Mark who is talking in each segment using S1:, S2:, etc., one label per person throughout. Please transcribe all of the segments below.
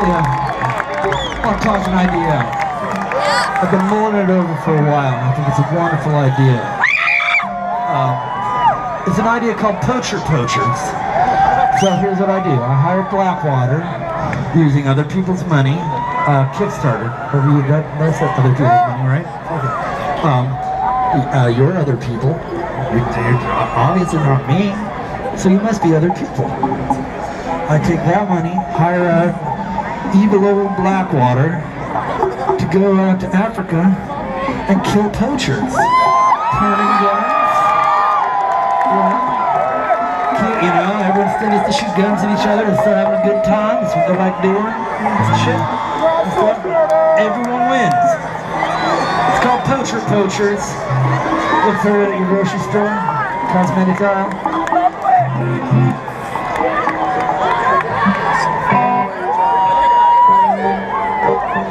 S1: Anyway, want to toss an idea. I've been mulling it over for a while, and I think it's a wonderful idea. Uh, it's an idea called Poacher Poachers. So here's what I do: I hired Blackwater using other people's money, uh, Kickstarter. Have you got that's that other people's money, right? Okay. Um, uh, you're other people. You're, you're obviously not me. So you must be other people. I take that money, hire a evil old Blackwater to go out to Africa and kill poachers. Turning guns. You know? Know, everyone still gets to shoot guns at each other and start having a good time. That's what they like doing. It's shit. It's what everyone wins. It's called Poacher Poachers. Look for it at your grocery store, cosmetic aisle.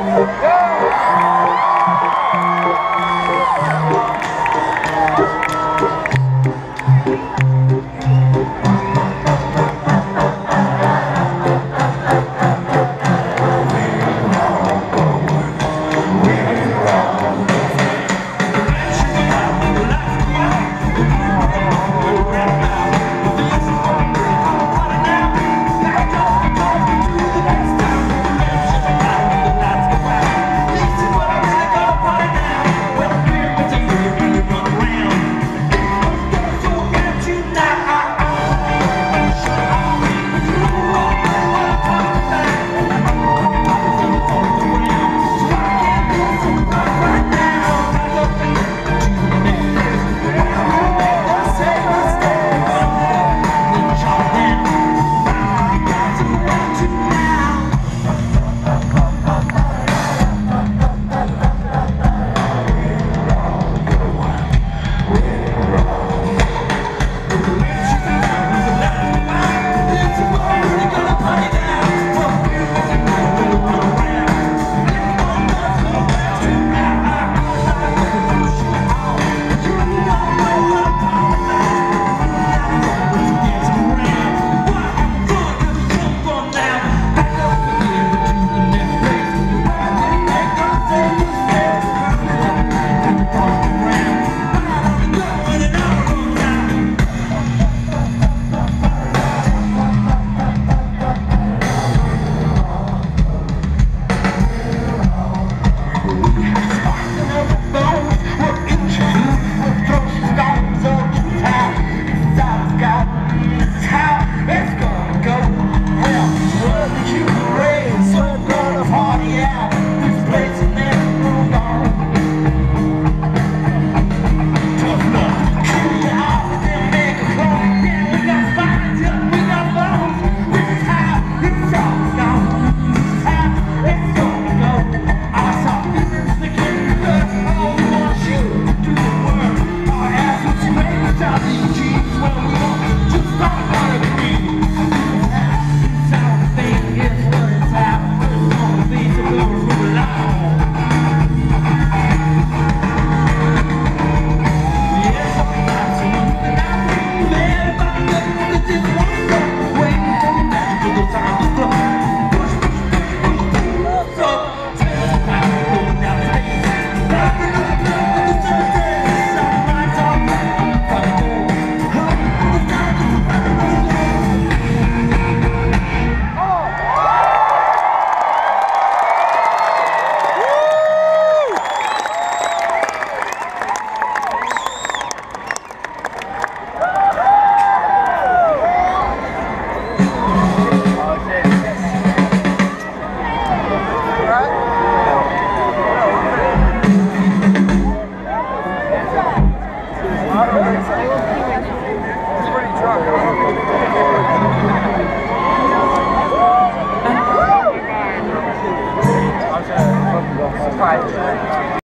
S1: Yeah.